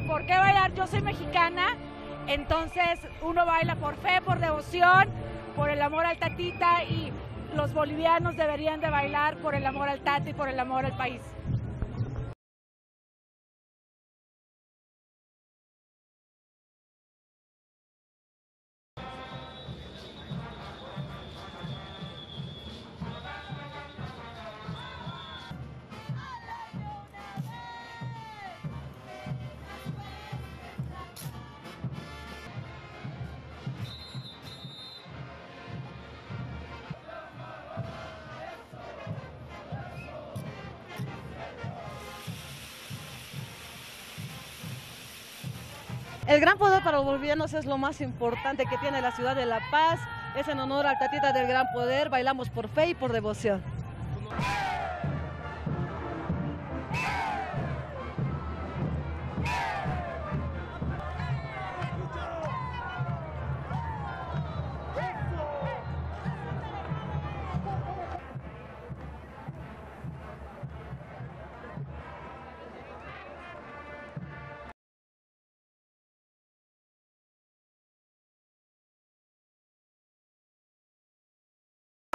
¿por qué bailar? Yo soy mexicana, entonces uno baila por fe, por devoción, por el amor al tatita y los bolivianos deberían de bailar por el amor al tata y por el amor al país. El gran poder para los bolivianos es lo más importante que tiene la ciudad de La Paz. Es en honor al Tatita del Gran Poder. Bailamos por fe y por devoción.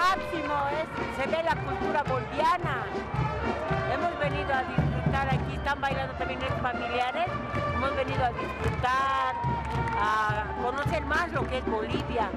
Máximo es, se ve la cultura boliviana. Hemos venido a disfrutar aquí, están bailando también los familiares, hemos venido a disfrutar, a conocer más lo que es Bolivia.